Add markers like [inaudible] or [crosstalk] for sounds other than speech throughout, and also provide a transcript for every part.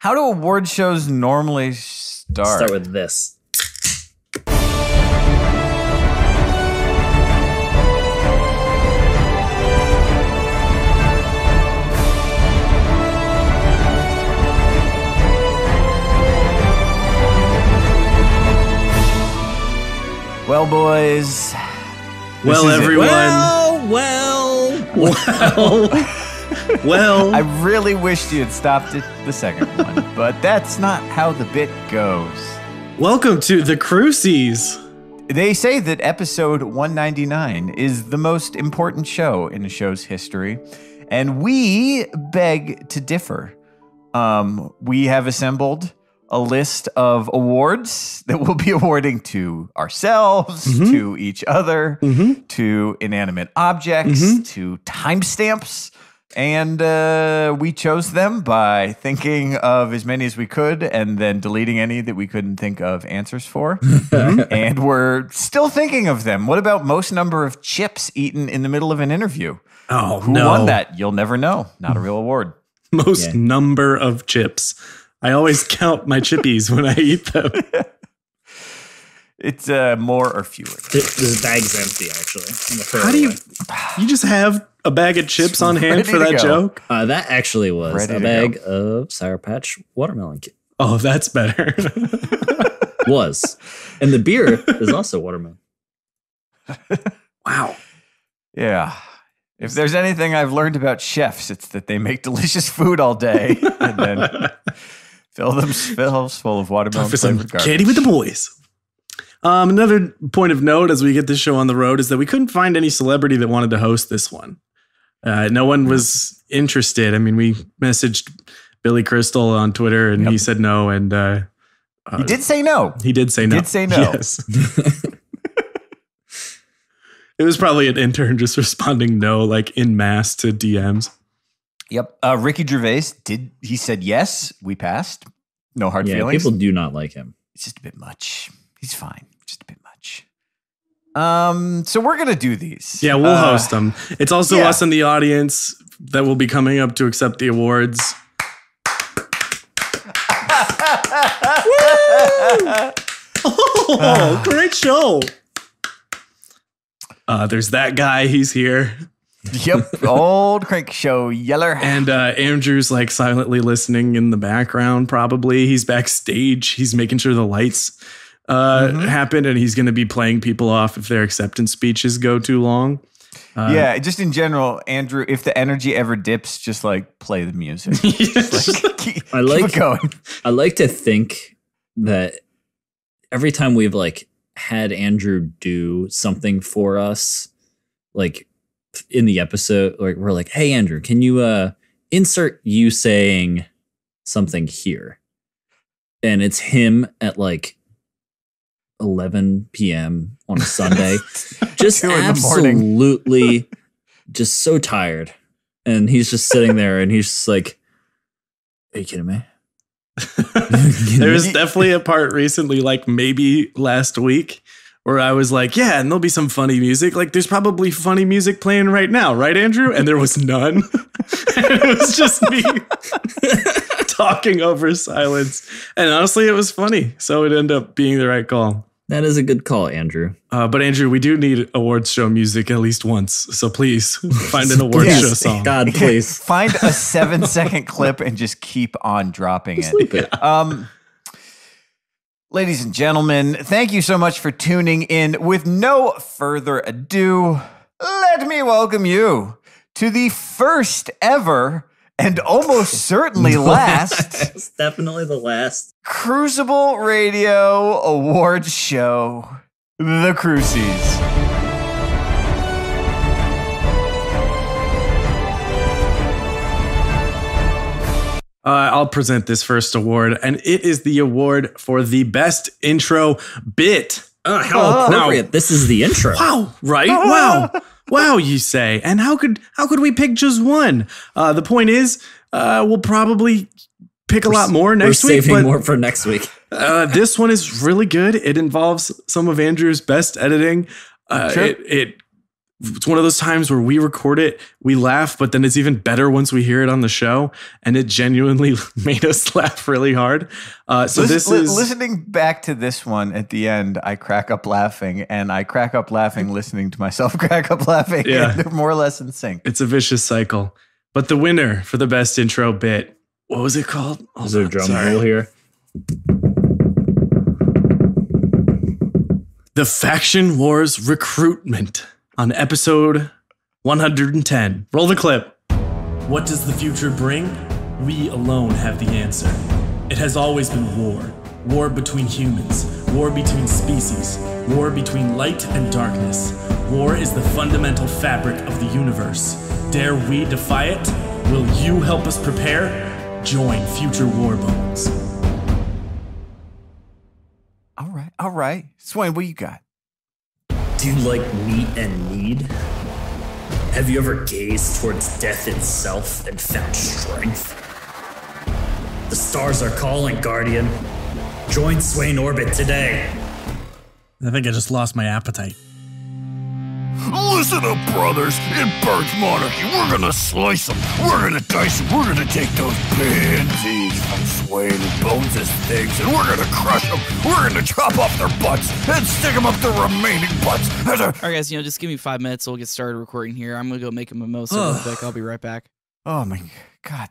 How do award shows normally start? Start with this. well, boys. Well, is it. everyone. Well, well, Well, [laughs] well. [laughs] I really wished you had stopped at the second one, [laughs] but that's not how the bit goes. welcome to the Crucies. They say that episode 199 is the most important show in the show's history, and we beg to differ. Um, we have assembled a list of awards that we'll be [laughs] awarding to ourselves, mm-hmm. to each other, mm-hmm. to inanimate objects, mm-hmm. to timestamps. And uh, we chose them by thinking of as many as we could and then deleting any that we couldn't think of answers for. and we're still thinking of them. What about most number of chips eaten in the middle of an interview? Oh, Who no. won that? You'll never know. Not a real award. Most Yeah. number of chips. I always count my chippies when I eat them. [laughs] It's uh, more or fewer. this, this bag's empty. Actually, I'm gonna throw How do you? You just have a bag of chips on hand ready for that go. joke? Uh, that actually was Ready a to bag of Sour Patch watermelon. Ki- Oh, that's better. [laughs] Was, and the beer is also watermelon. [laughs] wow. Yeah. If there's anything I've learned about chefs, it's that they make delicious food all day and then [laughs] fill themselves full of watermelon for some flavored garbage. candy with the boys. Um, another point of note as we get this show on the road is that we couldn't find any celebrity that wanted to host this one. Uh, no one was interested. I mean, we messaged Billy Crystal on Twitter and he said no. And uh, uh, He did say no. He did say no. did say no. Yes. [laughs] it was probably an intern just responding no, like in mass to DMs. Yep. Uh, Ricky Gervais did. He said yes. We passed. No hard Yeah, feelings. people do not like him. it's just a bit much. He's fine. Just a bit much. Um. So we're gonna do these. Yeah, we'll Uh, host them. It's also yeah. us in the audience that will be coming up to accept the awards. [laughs] Oh, great show. Uh, there's that guy. He's here. Yep. [laughs] Old Crank Show Yeller. And uh, Andrew's like silently listening in the background, probably. He's backstage. He's making sure the lights uh, happen and he's going to be playing people off if their acceptance speeches go too long. Uh, yeah. Just in general, Andrew. If the energy ever dips, just like play the music. [laughs] Just Like, keep, [laughs] I keep like- it going. I like to think that every time we've like had Andrew do something for us, like in the episode, like we're like, "Hey, Andrew, can you uh insert you saying something here?" And it's him at like 11 p.m. on a Sunday, [laughs] just Two in the morning. absolutely, just so tired, and he's just sitting there, and he's just like, "Are you kidding me?" [laughs] there was definitely a part recently, like maybe last week, where I was like, yeah, and there'll be some funny music. Like, there's probably funny music playing right now, right, Andrew? And there was none. [laughs] it was just me talking over silence. And honestly, it was funny. So it ended up being the right call. That is a good call, Andrew. Uh, but Andrew, we do need awards show music at least once. So please [laughs] find an awards Yes. show song. [laughs] God, please. Find a [laughs] seven second clip and just keep on dropping it. Sleep it. Um, ladies and gentlemen, thank you so much for tuning in. With no further ado, let me welcome you to the first ever and almost [laughs] certainly last [laughs] It's definitely the last. Crucible Radio Awards show, The Crucies. Uh, I'll present this first award, and it is the award for the best intro bit. Oh, how Oh. appropriate. This is the intro. Wow, right? Wow. [laughs] wow, you say. And how could how could we pick just one? Uh, the point is, uh, we'll probably pick a lot more next We're next week. saving more for next week. [laughs] uh, this one is really good. It involves some of Andrew's best editing. Uh, Sure. it, it it's one of those times where we record it, we laugh, but then it's even better once we hear it on the show, and it genuinely [laughs] made us [laughs] laugh really hard. Uh, so Listen- this is listening back to this one at the end. I crack up laughing, and I crack up laughing listening to myself [laughs] crack up laughing. Yeah. and they're more or less in sync. it's a vicious cycle. But the winner for the best intro bit, what was it called? Hold Is there a drum sorry. roll here? The Faction Wars Recruitment on episode 110. Roll the clip. What does the future bring? We alone have the answer. It has always been war. War between humans, war between species, war between light and darkness. War is the fundamental fabric of the universe. Dare we defy it? Will you help us prepare? Join Future War Bones. All right, all right. Swain, what you got? Do you like meat and need? Have you ever gazed towards death itself and found strength? The stars are calling, Guardian. Join Swain Orbit today. I think I just lost my appetite. Listen up, brothers. In Bird's Monarchy, we're gonna slice them. We're gonna dice them. We're gonna take those pansies from Swain and Bones' as things, and we're gonna crush them. We're gonna chop off their butts and stick them up their remaining butts. As a All right, guys, you know, just give me five minutes. We'll get started recording here. I'm gonna go make a mimosa real quick. I'll be right back. Oh my God,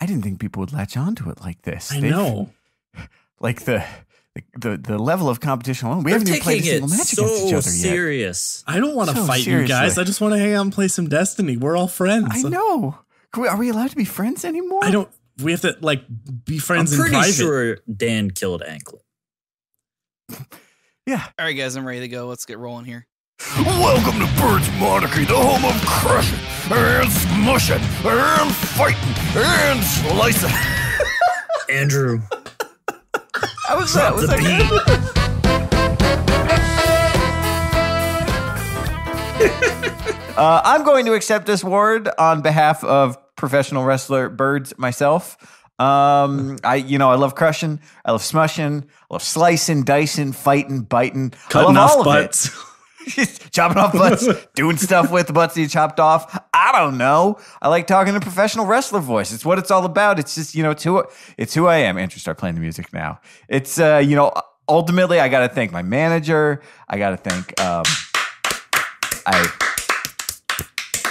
I didn't think people would latch onto it like this. I They've- know. like the, the the the level of competition alone. We They're haven't even played a single match so against each other yet. serious. I don't want to So fight you guys. seriously. I just want to hang out and play some Destiny. We're all friends. I know. Can we, are we allowed to be friends anymore? I don't. We have to like be I'm friends in pretty private. sure Dan killed Anklet. [laughs] Yeah. All right, guys, I'm ready to go. Let's get rolling here. welcome to Bird's Monarchy, the home of crushing and smushing and fighting and slicing. Andrew, How was that? Was that good? [laughs] Uh, I'm going to accept this award on behalf of professional wrestler Birds myself. Um, I, you know, I love crushing, I love smushing, I love slicing, dicing, fighting, biting, Cutting off all of butts. it. [laughs] chopping off butts, [laughs] doing stuff with the butts that you chopped off. I don't know. I like talking to professional wrestler voice. It's what it's all about. It's just you know, it's who it's who I am. Andrew, start playing the music now. It's uh, you know, ultimately, I got to thank my manager. I got to thank um, I.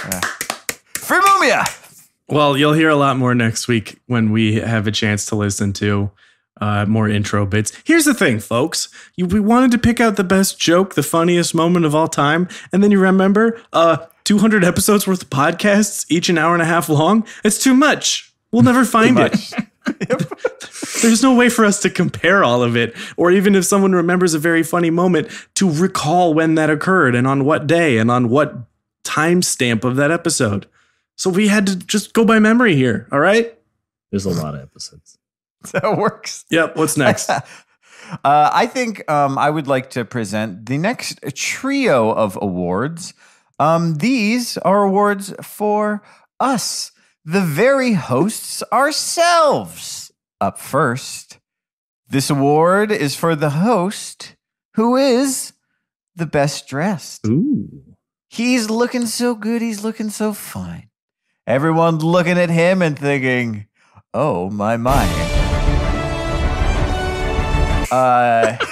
Uh, Free Mumia! Well, you'll hear a lot more next week when we have a chance to listen to uh, more intro bits. Here's the thing, folks. You, we wanted to pick out the best joke, the funniest moment of all time, and then you remember uh, 200 episodes worth of podcasts, each an hour and a half long. It's too much. We'll never find it. [laughs] [laughs] There's no way for us to compare all of it, or even if someone remembers a very funny moment, to recall when that occurred and on what day and on what timestamp of that episode. So we had to just go by memory here. All right. There's a lot of episodes. [laughs] That works. Yep. What's next? [laughs] Uh, I think um, I would like to present the next trio of awards. Um, these are awards for us, the very hosts ourselves. Up first, this award is for the host who is the best dressed. Ooh. He's looking so good. He's looking so fine. Everyone looking at him and thinking, oh, my, my. Uh, [laughs]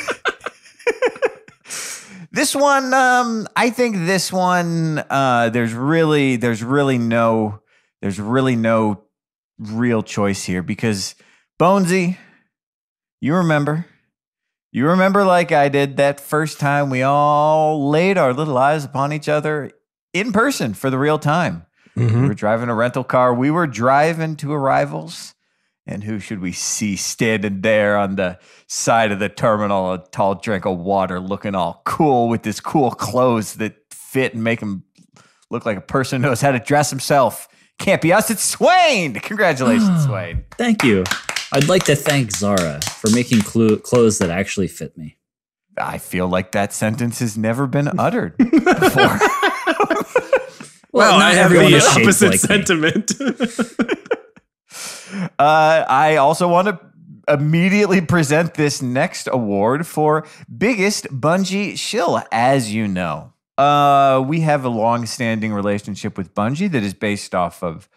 this one, um, I think this one, uh, there's really, there's really no, there's really no real choice here because Bonesy, you remember, you remember like I did that first time we all laid our little eyes upon each other in person for the real time. We Mhm. were driving a rental car. We were driving to arrivals. And who should we see standing there on the side of the terminal, a tall drink of water, looking all cool with his cool clothes that fit and make him look like a person who knows how to dress himself? Can't be us, it's Swain. Congratulations, [sighs] Swain. Thank you. I'd like to thank Zara for making clo- clothes that actually fit me. I feel like that sentence has never been [laughs] uttered [laughs] before. Well, not I have the is shaped opposite like me. sentiment. [laughs] Uh, I also want to immediately present this next award for biggest Bungie shill. As you know, Uh, we have a long-standing relationship with Bungie that is based off of,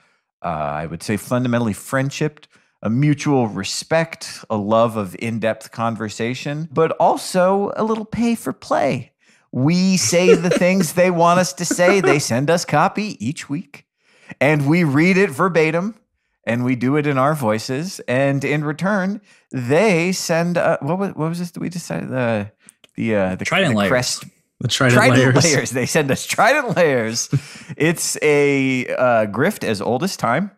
uh, I would say, fundamentally friendship, a mutual respect, a love of in-depth conversation, but also a little pay for play. We say the [laughs] things they want us to say. They send us copy each week, and we read it verbatim, and we do it in our voices. And in return, they send uh, what was what was this that we decided the the uh, the Trident the layers. crest The trident, trident layers. layers. [laughs] They send us trident layers. [laughs] it's a uh, grift as old as time,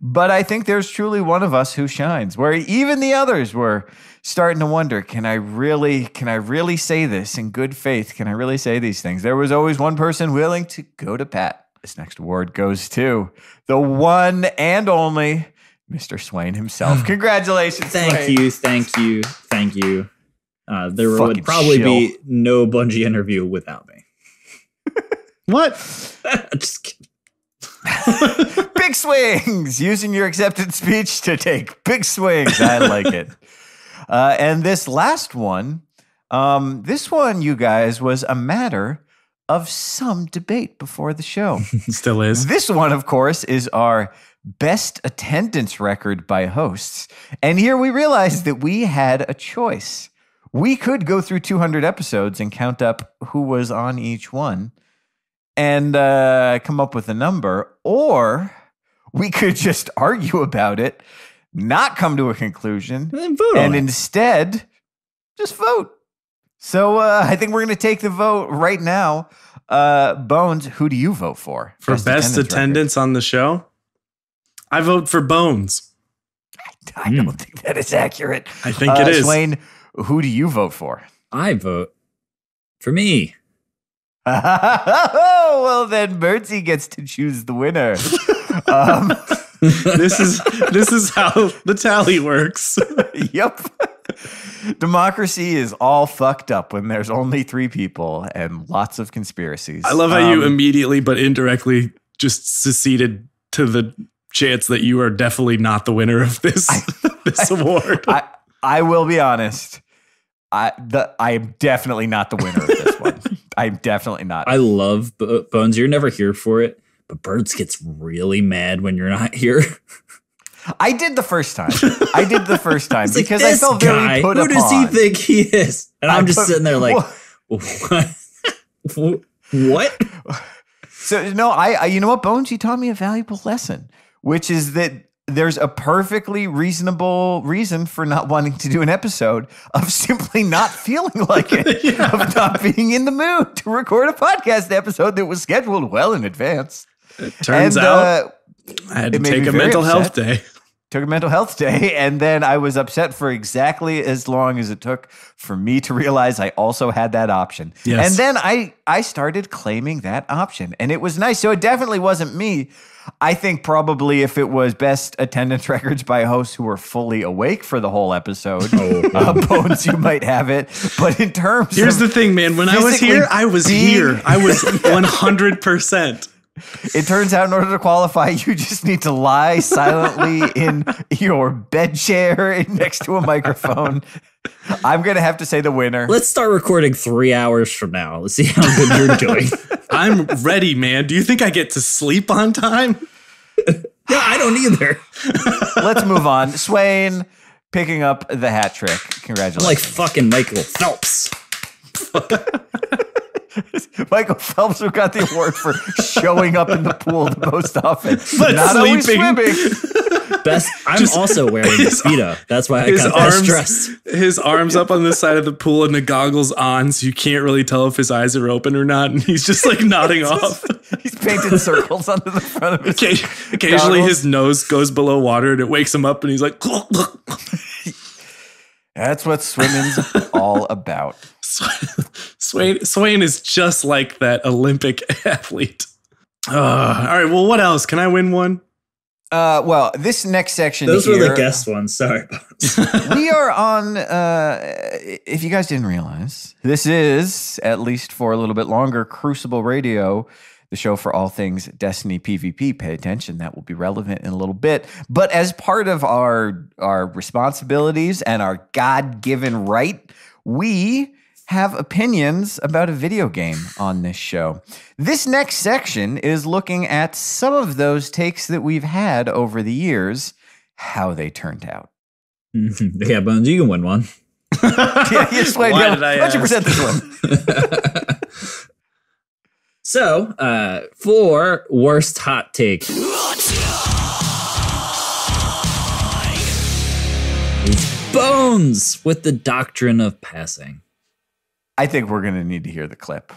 but I think there's truly one of us who shines. Where even the others were starting to wonder, can I really, can I really say this in good faith? Can I really say these things? There was always one person willing to go to pat. This next award goes to the one and only Mr. Swain himself. [sighs] Congratulations, Thank Swain. you, thank you, thank you. Uh, there Fucking would probably shill. be no Bungie interview without me. [laughs] What? [laughs] Just kidding. [laughs] big swings using your accepted speech to take big swings i like it uh, and this last one um, this one you guys was a matter of some debate before the show [laughs] Still is. this one of course is our best attendance record by hosts and here we realized that we had a choice we could go through 200 episodes and count up who was on each one and uh, come up with a number, or we could just argue about it, not come to a conclusion, And and instead just vote. So uh, [laughs] I think we're going to take the vote right now. Uh, Bones, who do you vote for For best, attendance, record? on the show, I vote for Bones. [laughs] I don't think that is accurate. I think Uh, it is. Swain, who do you vote for? I vote for me. oh, [laughs] well, then Birdsey gets to choose the winner. um, this is this is how the tally works. yep. Democracy is all fucked up when there's only three people and lots of conspiracies. I love how you Um, immediately but indirectly just seceded to the chance that you are definitely not the winner of this [laughs] this award. I, I will be honest. I the I am definitely not the winner of this [laughs] one. I'm definitely not. I love Bo- Bones. You're never here for it, but Birds gets really mad when you're not here. [laughs] I did the first time. I did the first [laughs] time like, because I felt guy, very put Who does he think he is? And I I'm just put- sitting there like, [laughs] Well, what? what? [laughs] So no, I, I you know what, Bones, you taught me a valuable lesson, which is that there's a perfectly reasonable reason for not wanting to do an episode of simply not feeling like it, of not being in the mood to record a podcast episode that was scheduled well in advance. It turns And, out uh, I had to take a mental health day. Took a mental health day, [laughs] and then I was upset for exactly as long as it took for me to realize I also had that option. Yes. And then I I started claiming that option, and it was nice. So it definitely wasn't me. I think probably if it was best attendance [laughs] records by hosts who were fully awake for the whole episode, uh, Bones, you might have it. But in terms Here's the thing, man. When I was here, I was here. I was 100%. [laughs] It turns out, in order to qualify, you just need to lie silently in your bed chair next to a microphone. I'm gonna have to say the winner. Let's start recording three hours from now. Let's see how good you're doing. [laughs] I'm ready, man. Do you think I get to sleep on time? no, I don't either. Let's move on. Swain picking up the hat trick. I'm Congratulations. like fucking Michael Phelps. [laughs] [laughs] Michael Phelps who got the award for showing up in the pool the most often. [laughs] But Not always swimming. [laughs] Best. I'm Just- also wearing a speedo. That's why I His got that arms, dress. his arms up on the side of the pool and the goggles on, so you can't really tell if his eyes are open or not. And he's just like nodding off. He's painted circles onto the front of his Occa- Occasionally, Goggles. his nose goes below water and it wakes him up, and he's like, That's what swimming's all about. Swain, Swain is just like that Olympic [laughs] athlete. Uh, all right, well, what else? Can I win one? Uh, well, this next section Those here, were the guest ones. Sorry. [laughs] we are on uh if you guys didn't realize this is at least for a little bit longer crucible radio the show for all things destiny pvp pay attention that will be relevant in a little bit but as part of our our responsibilities and our god-given right we have opinions about a video game on this show. This next section is looking at some of those takes that we've had over the years, how they turned out. [laughs] yeah, Bones, you can win one. [laughs] yeah, yes, wait, Why did I why don't you present this one? [laughs] So, uh, for worst hot take, is Bones with the doctrine of passing. I think we're going to need to hear the clip.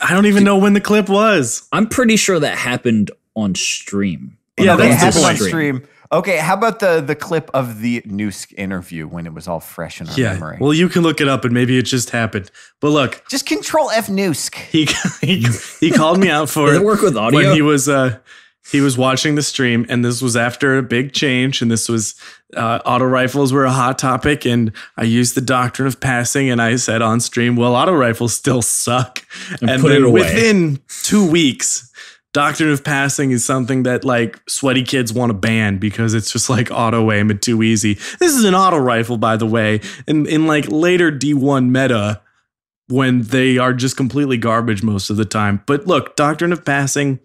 I don't even know when the clip was. I'm pretty sure that happened on stream. On Yeah, Okay, it that's Bones' the happened on stream. Okay, how about the the clip of the Noosk interview when it was all fresh in our Yeah. memory? Well, you can look it up and maybe it just happened. But look, Just control F Noosk. he [laughs] he, he called me out for Does it work with audio? when he was uh he was watching the stream and this was after a big change and this was uh, auto rifles were a hot topic and i used the doctrine of passing and i said on stream well auto rifles still suck and, put then it away. within two weeks doctrine of passing is something that like sweaty kids want to ban because it's just like auto aim and too easy this is an auto rifle by the way and in like later d1 meta when they are just completely garbage most of the time. But look, Doctrine of Passing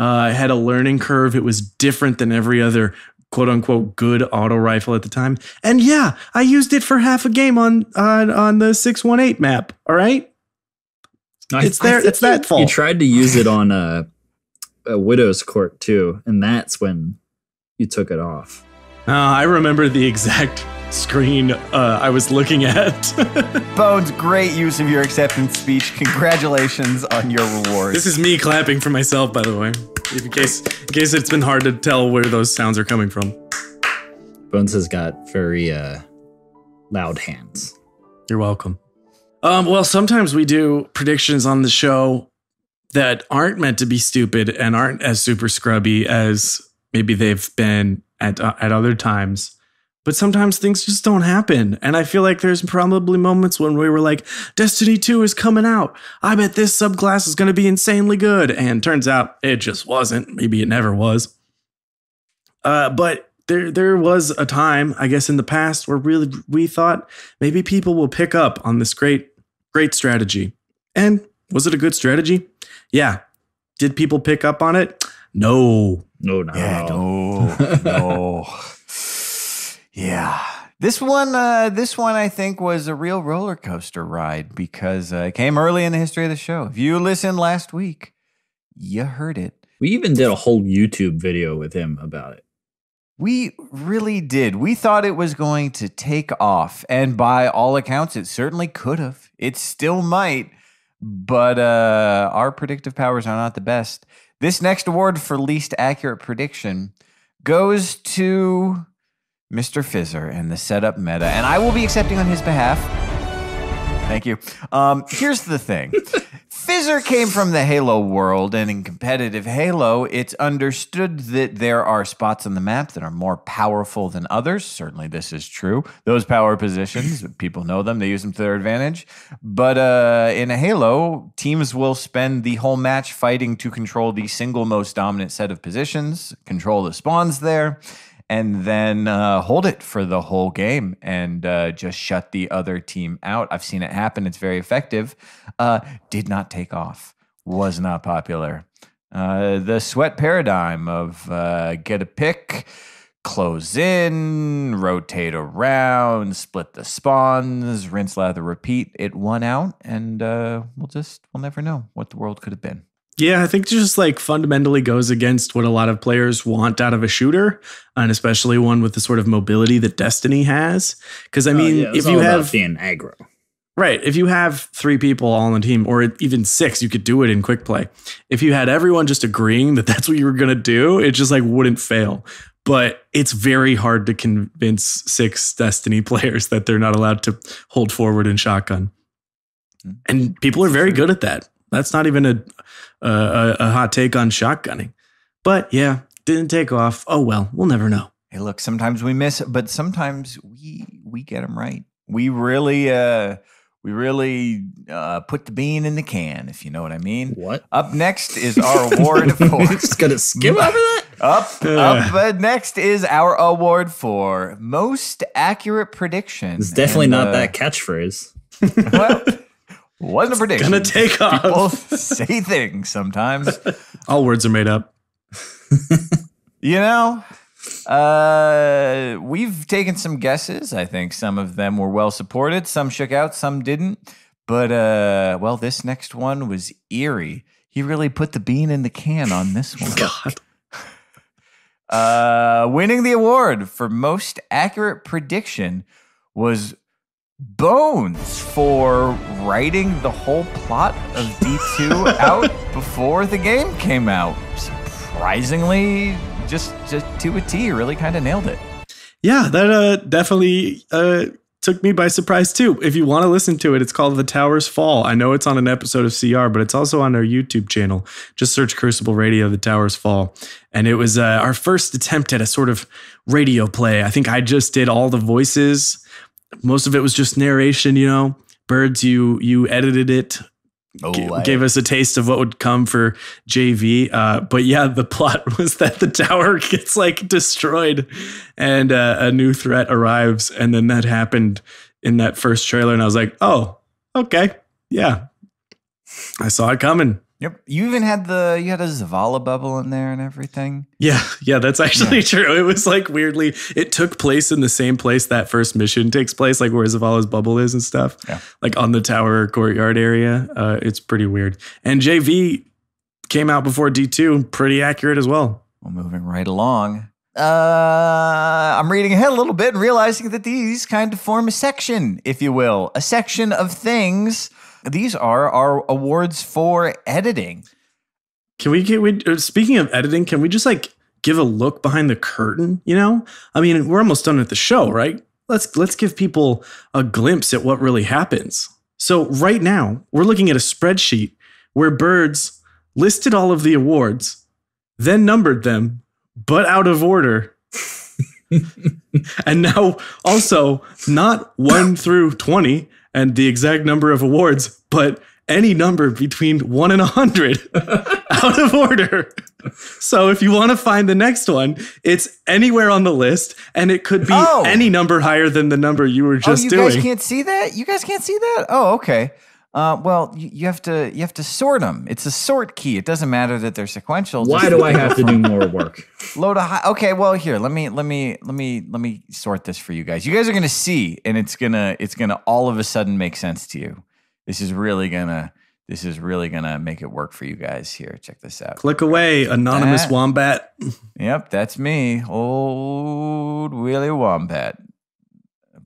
uh, had a learning curve. It was different than every other quote unquote good auto rifle at the time. And yeah, I used it for half a game on on, on the 618 map. All right. I- It's there. It's that you- fault. You tried to use it on a, a widow's court too, and that's when you took it off. Uh, I remember the exact screen uh, I was looking at. [laughs] Bones, great use of your acceptance speech. Congratulations on your reward. this is me clapping for myself, by the way, in case in case it's been hard to tell where those sounds are coming from. Bones has got very uh, loud hands. You're welcome. Um, well, sometimes we do predictions on the show that aren't meant to be stupid and aren't as super scrubby as maybe they've been at uh, at other times. But sometimes things just don't happen, and I feel like there's probably moments when we were like, "Destiny 2 is coming out. I bet this subclass is going to be insanely good," and turns out it just wasn't. Maybe it never was. Uh, but there there was a time, I guess, in the past where really we thought maybe people will pick up on this great great strategy. And was it a good strategy? Yeah. Did people pick up on it? No. No, not yeah, no, [laughs] no. Yeah. This one, uh, this one, I think was a real roller coaster ride because uh, it came early in the history of the show. If you listened last week, you heard it. We even did a whole YouTube video with him about it. We really did. We thought it was going to take off, and by all accounts, it certainly could have. It still might, but uh, our predictive powers are not the best. This next award for least accurate prediction goes to Mr. Fizzer and the setup meta, and I will be accepting on his behalf. Thank you. Um, here's the thing. [laughs] Fizzer came from the Halo world, and in competitive Halo, it's understood that there are spots on the map that are more powerful than others. Certainly, this is true. Those power positions, [laughs] people know them, they use them to their advantage. But uh, in a Halo, teams will spend the whole match fighting to control the single most dominant set of positions, control the spawns there, and then uh, hold it for the whole game and uh, just shut the other team out. I've seen it happen. It's very effective. Uh, did not take off. Was not popular. Uh, the sweat paradigm of uh, get a pick, close in, rotate around, split the spawns, rinse, lather, repeat. It won out, and uh, we'll just we'll never know what the world could have been. Yeah, I think just like fundamentally goes against what a lot of players want out of a shooter, and especially one with the sort of mobility that Destiny has. Because I mean, Oh, yeah, if you have being aggro. right, if you have three people all on the team, or even six, you could do it in quick play. If you had everyone just agreeing that that's what you were gonna do, it just like wouldn't fail. But it's very hard to convince six Destiny [laughs] players that they're not allowed to hold forward and shotgun, and people are very good at that. That's not even a a, a hot take on shotgunning. But yeah, didn't take off. Oh well, we'll never know. Hey, look, sometimes we miss, but sometimes we we get them right. We really uh we really uh put the bean in the can, if you know what I mean. What? Up next is [laughs] our award [laughs] for Just gonna skip [laughs] over that? up up uh, next is our award for most accurate prediction. It's definitely And, not uh, that catchphrase. well, Wasn't a prediction. Gonna take People off. [laughs] say things sometimes. [laughs] All words are made up. [laughs] You know, uh, we've taken some guesses. I think some of them were well supported. Some shook out, some didn't. But uh, well, this next one was eerie. He really put the bean in the can on this one. God. Uh, winning the award for most accurate prediction was Bones for writing the whole plot of D2 [laughs] out before the game came out. Surprisingly, just just to a T, really kind of nailed it. Yeah, that uh, definitely uh, took me by surprise too. If you want to listen to it, it's called The Towers Fall. I know it's on an episode of CR, but it's also on our YouTube channel. Just search Crucible Radio, The Towers Fall. And it was uh, our first attempt at a sort of radio play. I think I just did all the voices. Most of it was just narration, you know. Birds, you you edited it Oh, g- gave us a taste of what would come for JV. Uh, but yeah, the plot [laughs] was that the tower [laughs] gets like destroyed and uh, a new threat arrives. And then that happened in that first trailer. And I was like, oh, okay. Yeah. I saw it coming. Yep. You even had the you had a Zavala bubble in there and everything. Yeah, yeah, that's actually true. It was like weirdly, it took place in the same place that first mission takes place, like where Zavala's bubble is and stuff, Yeah. like on the tower courtyard area. Uh, it's pretty weird. And JV came out before D2, pretty accurate as well. Well, moving right along. Uh, I'm reading ahead a little bit and realizing that these kind of form a section, if you will, a section of things. These are our awards for editing. Can we get, we, uh, speaking of editing, can we just like give a look behind the curtain? You know, I mean, we're almost done with the show, right? Let's, let's give people a glimpse at what really happens. So right now we're looking at a spreadsheet where birds listed all of the awards, then numbered them, but out of order. [laughs] and now also not 1 through 20 and the exact number of awards, but any number between 1 and a 100 [laughs] out of order. So if you want to find the next one, it's anywhere on the list and it could be Oh. any number higher than the number you were oh, just oh, you doing. guys can't see that? You guys can't see that? Oh, okay. Uh, well, you, you have to you have to sort them. It's a sort key. It doesn't matter that they're sequential. Why do I have to do [laughs] more work? load a high? Okay, well here let me let me let me let me sort this for you guys. You guys are gonna see, and it's gonna it's gonna all of a sudden make sense to you. This is really gonna this is really gonna make it work for you guys. Here, check this out. Click away, anonymous That- wombat. Yep, that's me, old Willy Wombat,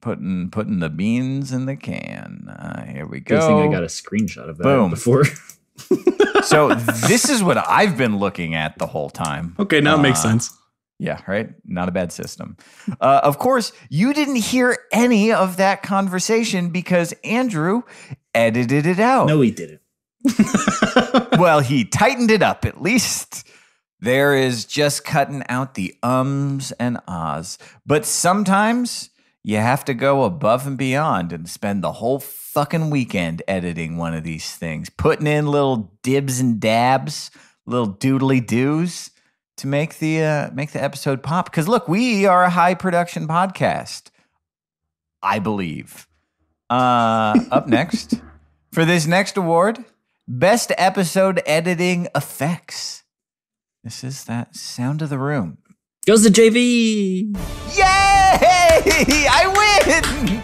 putting putting the beans in the can. Uh, here we Good go. thing I got a screenshot of that Boom. before. [laughs] so [laughs] this is what I've been looking at the whole time. Okay, now it makes Uh, sense. Yeah, right. Not a bad system. Uh, of course, you didn't hear any of that conversation because Andrew edited it out. no, he didn't. [laughs] well, he tightened it up at least. There is just cutting out the ums and ahs. But sometimes you have to go above and beyond and spend the whole fucking weekend editing one of these things, putting in little dibs and dabs, little doodly doos to make the uh, make the episode pop. Because look, we are a high production podcast, I believe. Uh, up next for this next award, best episode editing effects. This is that sound of the room. Goes to JV. Yay! I win!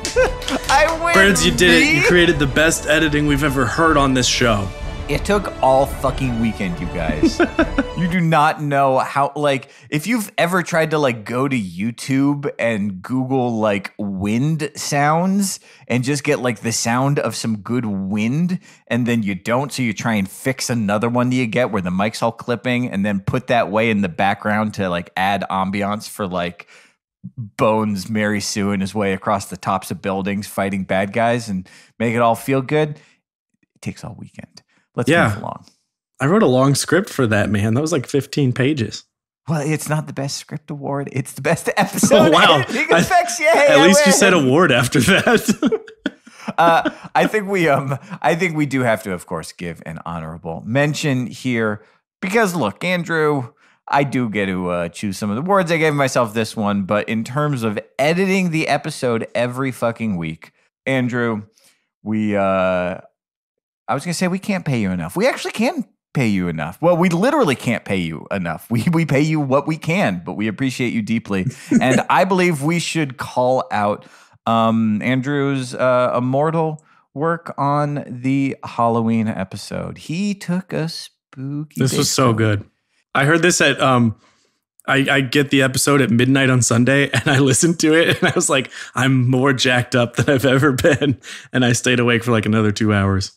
[laughs] I win! Birds, you did it. You created the best editing we've ever heard on this show. It took all fucking weekend, you guys. [laughs] you do not know how like if you've ever tried to like go to YouTube and Google like wind sounds and just get like the sound of some good wind and then you don't so you try and fix another one that you get where the mic's all clipping and then put that way in the background to like add ambiance for like Bones Mary Sue and his way across the tops of buildings fighting bad guys and make it all feel good. It takes all weekend. Let's Yeah. move along. I wrote a long script for that, man. That was like 15 pages. Well, it's not the best script award. It's the best [laughs] [laughs] episode. Oh, wow. editing I- Yay! At I least you win. said award after that. [laughs] uh, I think we um I think we do have to, of course, give an honorable mention here because look, Andrew, I do get to uh, choose some of the words. I gave myself this one, but in terms of editing the episode every fucking week, Andrew, we uh I was going to say we can't pay you enough. We actually can pay you enough. Well, we literally can't pay you enough. We we pay you what we can, but we appreciate you deeply. [laughs] and I believe we should call out um, Andrew's uh, immortal work on the Halloween episode. He took a spooky. This was so good. I heard this at um I, I get the episode at midnight on Sunday [laughs] and I listened to it and I was like, I'm more jacked up than I've ever been. [laughs] And I stayed awake for like another two hours.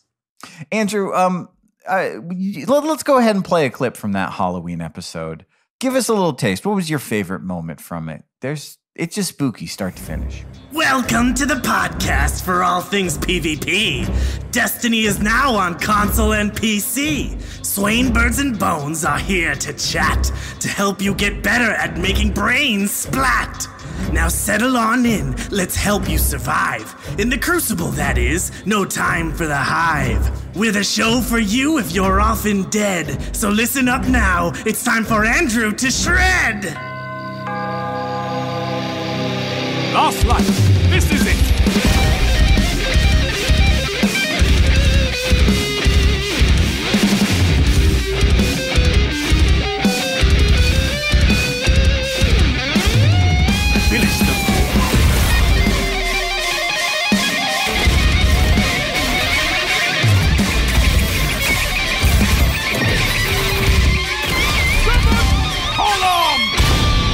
Andrew, um, y- let, us go ahead and play a clip from that Halloween episode. Give us a little taste. What was your favorite moment from it? There's, it's just spooky, start to finish. Welcome to the podcast for all things PvP. Destiny is now on console and PC. Swain Birds and Bones are here to chat to help you get better at making brains splat. Now settle on in. Let's help you survive. In the crucible, that is. No time for the hive. We're the show for you if you're often dead. So listen up now. It's time for Andrew to shred. Last life. This is it.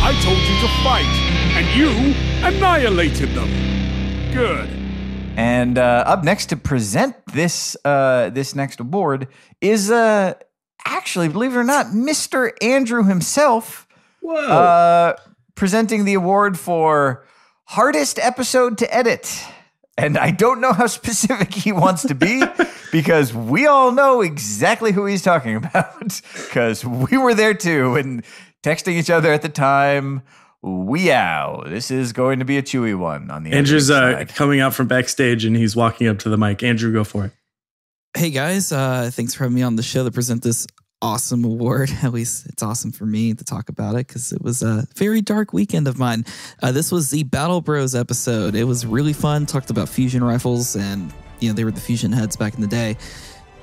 I told you to fight, and you annihilated them. Good. And uh, up next to present this uh, this next award is uh, actually, believe it or not, Mr. Andrew himself. Whoa. Uh, presenting the award for hardest episode to edit. And I don't know how [laughs] specific he wants to be [laughs] because we all know exactly who he's talking about because we were there too and texting each other at the time. Weow, this is going to be a chewy one on the Andrew's uh, coming out from backstage and he's walking up to the mic. Andrew, go for it. Hey guys, uh, thanks for having me on the show to present this awesome award. [laughs] At least it's awesome for me to talk about it because it was a very dark weekend of mine. Uh, this was the Battle Bros episode. It was really fun. Talked about fusion rifles and you know they were the fusion heads back in the day.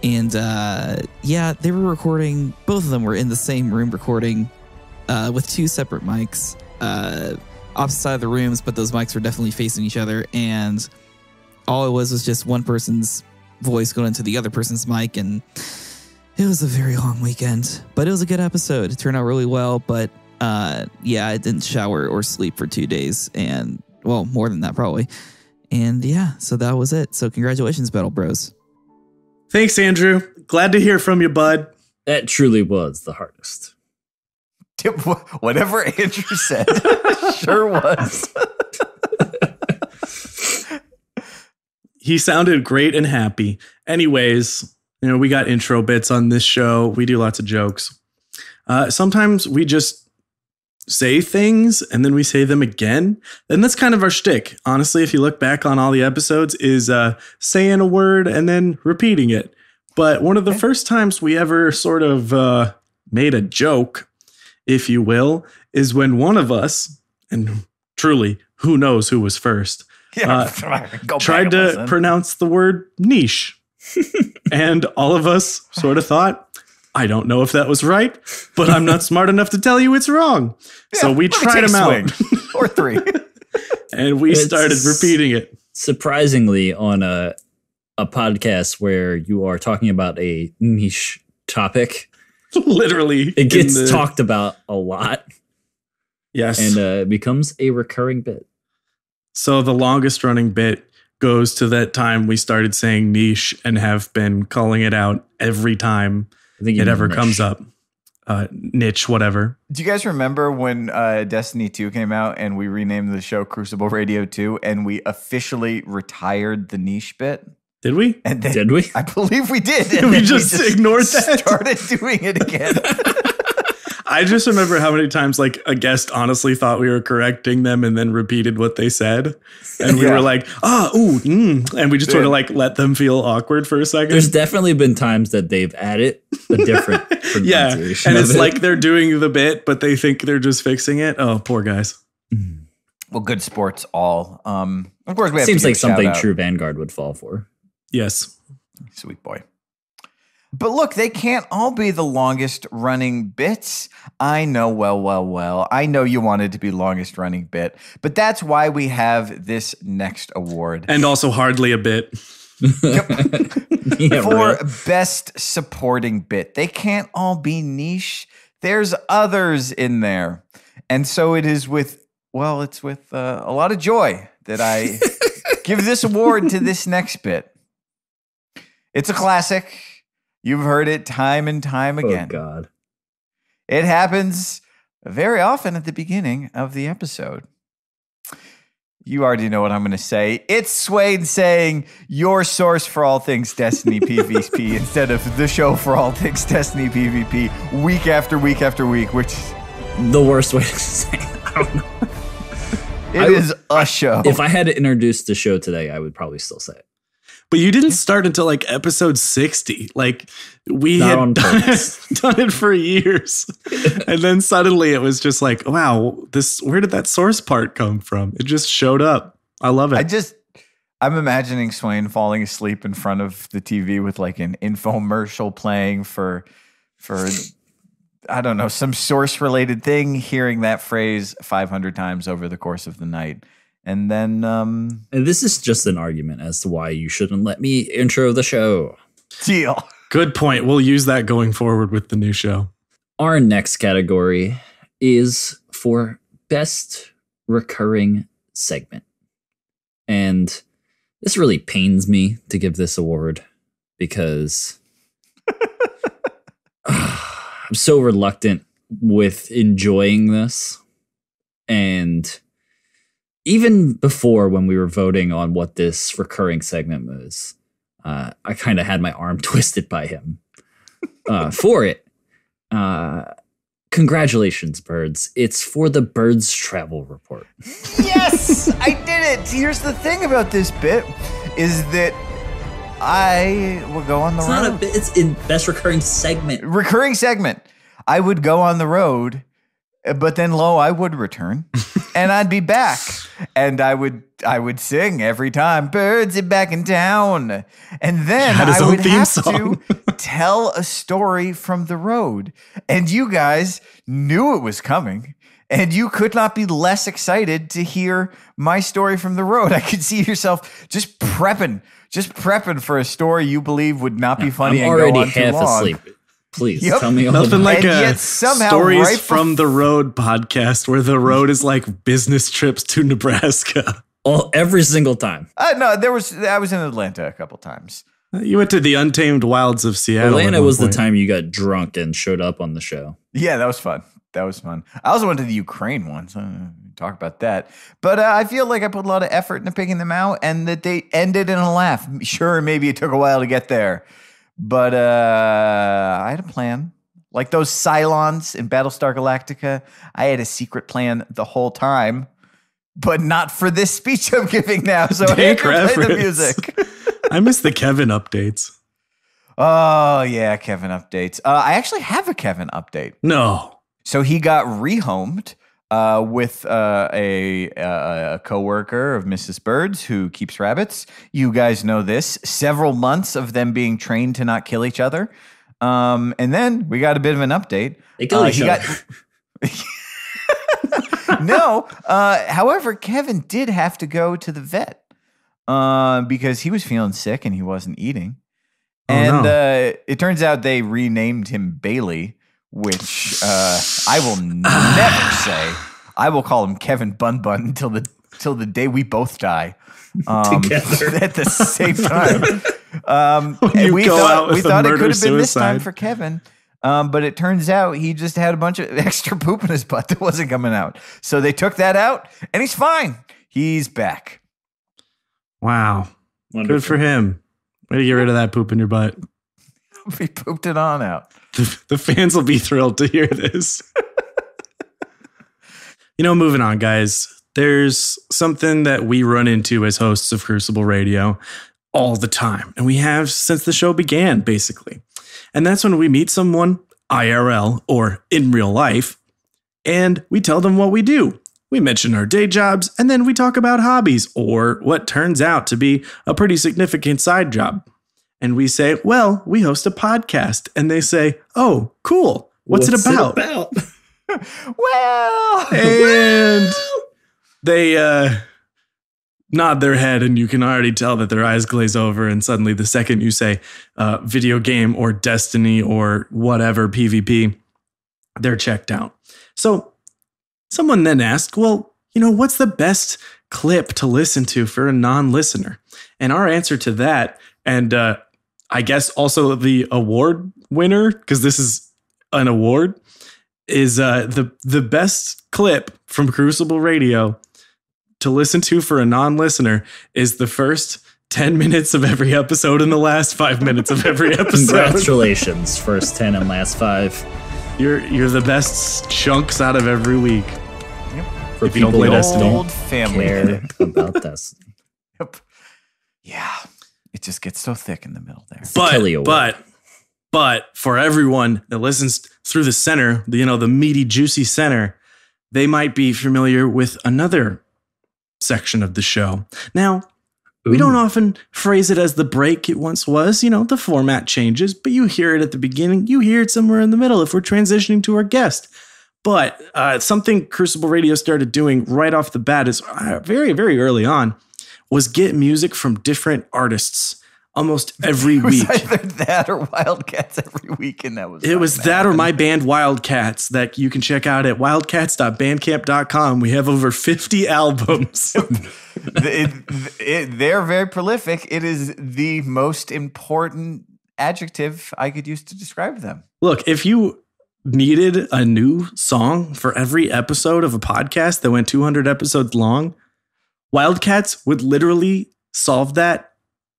And uh, yeah, they were recording. Both of them were in the same room recording uh, with two separate mics, uh, opposite side of the rooms, but those mics were definitely facing each other. And all it was was just one person's voice going into the other person's mic and it was a very long weekend but it was a good episode it turned out really well but uh yeah i didn't shower or sleep for two days and well more than that probably and yeah so that was it so congratulations battle bros Thanks, Andrew. Glad to hear from you, bud. that truly was the hardest. Whatever Andrew said, [laughs] sure was. He sounded great and happy. Anyways, you know, we got intro bits on this show. We do lots of jokes. Uh, sometimes we just say things and then we say them again. And that's kind of our shtick. Honestly, if you look back on all the episodes, is uh, saying a word and then repeating it. But one of the first times we ever sort of uh, made a joke, if you will, is when one of us, and truly, who knows who was first, [laughs] Yeah, uh, [laughs] go back tried to listen. pronounce the word niche. [laughs] and all of us sort of thought, I don't know if that was right, but I'm not smart enough to tell you it's wrong. so we tried take them a out or three. and we It's- started repeating it. Surprisingly, on a a podcast where you are talking about a niche topic, [laughs] Literally. it gets the- talked about a lot Yes. and uh, becomes a recurring bit. so the longest running bit goes to that time we started saying niche and have been calling it out every time I think it ever niche. comes up. Uh, niche, whatever. Do you guys remember when uh, Destiny 2 came out and we renamed the show Crucible Radio 2 and we officially retired the niche bit? Did we? And then Did we? I believe we did. [laughs] And We then just ignored that? Started doing it again. [laughs] I just remember how many times like a guest honestly thought we were correcting them and then repeated what they said. And we Yeah. were like, ah, ooh, mm, and we just sort of like let them feel awkward for a second. There's definitely been times that they've added a different [laughs] yeah. And of it's it. like they're doing the bit, but they think they're just fixing it. Oh, poor guys. well, good sports all. Um, of course, we have seems to like something out. True Vanguard would fall for. Yes. Sweet boy. But look, they can't all be the longest running bits. I know well, well, well. I know you wanted to be longest running bit, but that's why we have this next award And also hardly a bit. [laughs] Yeah, for right. best supporting bit. They can't all be niche. There's others in there. And so it is with, well, it's with uh, a lot of joy that I [laughs] give this award to this next bit. It's a classic. You've heard it time and time Oh again. God. It happens very often at the beginning of the episode. You already know what I'm going to say. It's Swain saying your source for all things Destiny [laughs] PvP instead of the show for all things Destiny PvP week after week after week, which The worst way [laughs] to say. It. I don't know. it is a show. If I had to introduce the show today, I would probably still say it. But you didn't start until like episode 60. Like we Not had done it, [laughs] done it for years. [laughs] and then suddenly it was just like, wow, this where did that source part come from? It just showed up. I love it. I just I'm imagining Swain falling asleep in front of the TV with like an infomercial playing for for I don't know, some source related thing, hearing that phrase 500 times over the course of the night. And then um And this is just an argument as to why you shouldn't let me intro the show. deal. Good point. We'll use that going forward with the new show. Our next category is for best recurring segment. And this really pains me to give this award because [laughs] I'm so reluctant with enjoying this. And even before when we were voting on what this recurring segment was, uh, I kind of had my arm [laughs] twisted by him uh, for it. Uh, congratulations, birds. It's for the Birds Travel Report. Yes, I did it. Here's the thing about this bit is that I will go on the It's road. not a bit, it's in best recurring segment. recurring segment. I would go on the road, but then lo, I would return, [laughs] and I'd be back, and I would I would sing every time. Birds are back in town, and then I would have song. to [laughs] tell a story from the road, and you guys knew it was coming. And you could not be less excited to hear my story from the road. [laughs] I could see yourself just prepping, just prepping for a story you believe would not be funny I'm already half asleep. Please Yep. tell me all Nothing about like And a yet somehow stories right from the road podcast where the road is like business trips to Nebraska. [laughs] all every single time. Uh, no, there was. I was in Atlanta a couple times. You went to the untamed wilds of Seattle. Atlanta one was the time you got drunk and showed up on the show. Yeah, that was fun. That was fun. I also went to the Ukraine once. Uh, talk about that. But uh, I feel like I put a lot of effort into picking them out, and that they ended in a laugh. Sure, maybe it took a while to get there, but uh, I had a plan. Like those Cylons in Battlestar Galactica, I had a secret plan the whole time, but not for this speech I'm giving now. So Take Andrew, play the music. [laughs] I miss the Kevin updates. Oh yeah, Kevin updates. Uh, I actually have a Kevin update. No. So he got rehomed uh, with uh, a, a a coworker of Mrs. Bird's who keeps rabbits. You guys know this. Several months of them being trained to not kill each other, um, and then we got a bit of an update. They kill Uh, each he other. got- [laughs] no. Uh, however, Kevin did have to go to the vet uh, because he was feeling sick and he wasn't eating. Oh, and no. uh, it turns out they renamed him Bailey, which uh, I will never [sighs] say. I will call him Kevin Bun Bun until the till the day we both die. [laughs] Um, Together. [laughs] at the same time. [laughs] Um, you we go thought out we with a thought it could murder have been this time suicide. for Kevin. Um, but it turns out he just had a bunch of extra poop in his butt that wasn't coming out. So they took that out, and he's fine. He's back. Wow. Good for him. Way to get rid of that poop in your butt. He pooped it on out. The, the fans will be thrilled to hear this. you know, moving on, guys. There's something that we run into as hosts of Crucible Radio all the time, and we have since the show began, basically. And that's when we meet someone IRL or in real life, and we tell them what we do. We mention our day jobs, and then we talk about hobbies or what turns out to be a pretty significant side job. And we say, Well, we host a podcast. And they say, Oh, cool. What's, it about? [laughs] Well, and they uh, nod their head, and you can already tell that their eyes glaze over. And suddenly, the second you say uh, video game or Destiny or whatever PvP, they're checked out. So, someone then asked, Well, you know, what's the best clip to listen to for a non listener? And our answer to that, and uh, I guess also the award winner, because this is an award, is uh, the the best clip from Crucible Radio to listen to for a non-listener is the first 10 minutes of every episode and the last 5 minutes of every [laughs] episode. Congratulations, first 10 and last five. You're you're the best chunks out of every week. Yep. For If you don't people play who Destiny. don't old family. care about [laughs] Destiny. Yep. Yeah, it just gets so thick in the middle there. But but but for everyone that listens through the center, the, you know, the meaty juicy center, they might be familiar with another section of the show. Now, We don't often phrase it as the break it once was. You know, the format changes, but you hear it at the beginning. You hear it somewhere in the middle if we're transitioning to our guest. But uh, something Crucible Radio started doing right off the bat is uh, very, very early on was get music from different artists almost every [laughs] It was week. either that or Wildcats every week, and that was It was that or my band Wildcats that you can check out at wildcats.bandcamp.com. We have over 50 albums. [laughs] it, it, they're very prolific. It is the most important adjective I could use to describe them. Look, if you needed a new song for every episode of a podcast that went 200 episodes long, Wildcats would literally solve that